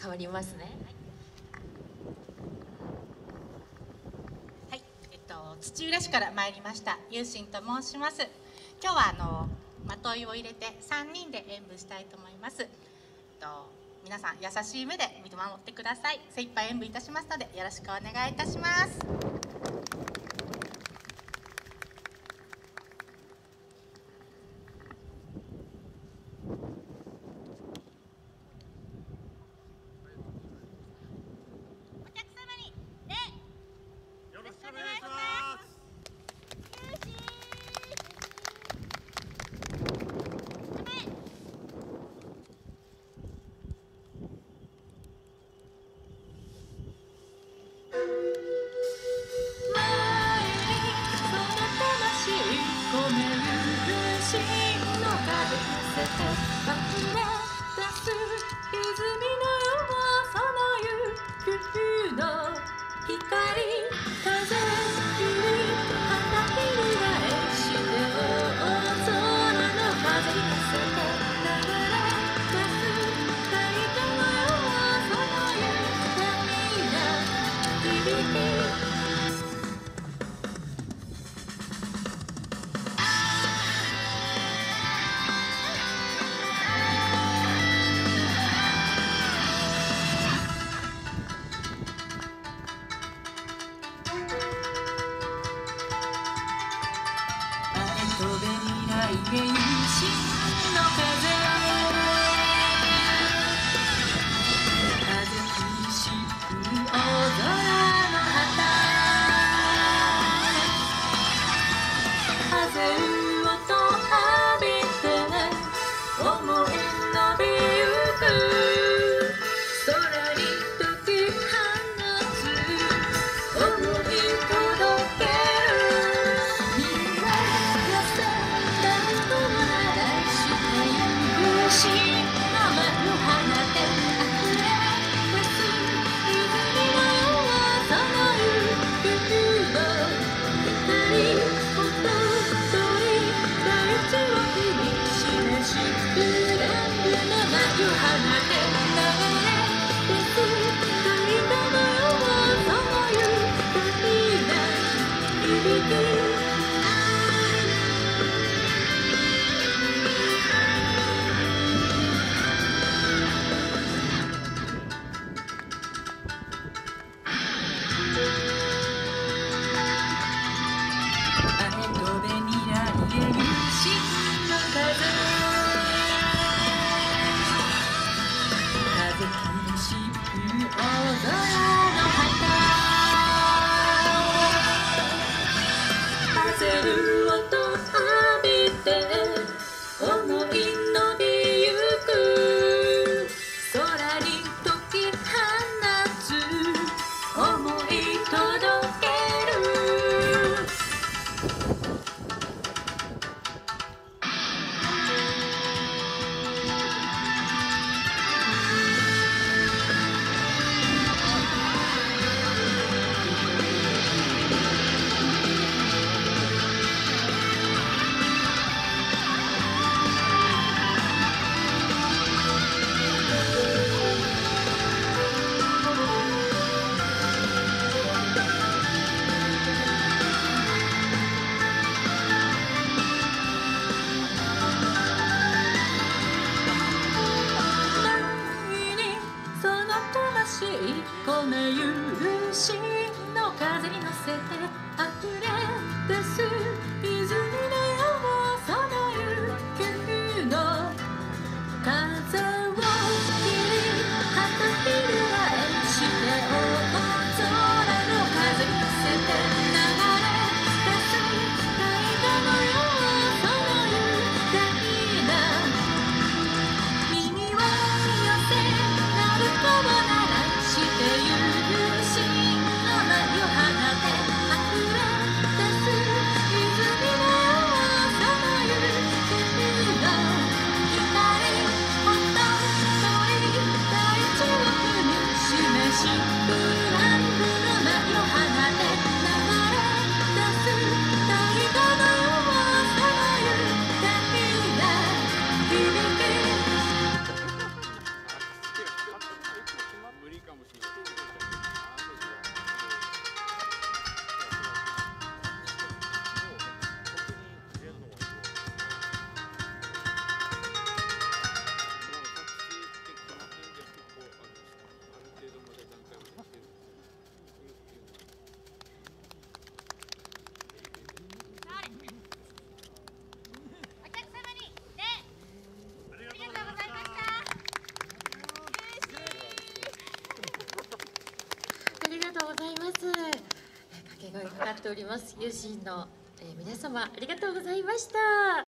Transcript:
変わりますね。はい、えっと土浦市から参りましたゆうしんと申します。今日はあのまといを入れて3人で演舞したいと思います。えっと皆さん優しい目で見守ってください。精一杯演舞いたしますのでよろしくお願いいたします。めるし信の風さと忘れ海面真の風掛け声かかっております。友人の、えー皆様ありがとうございました。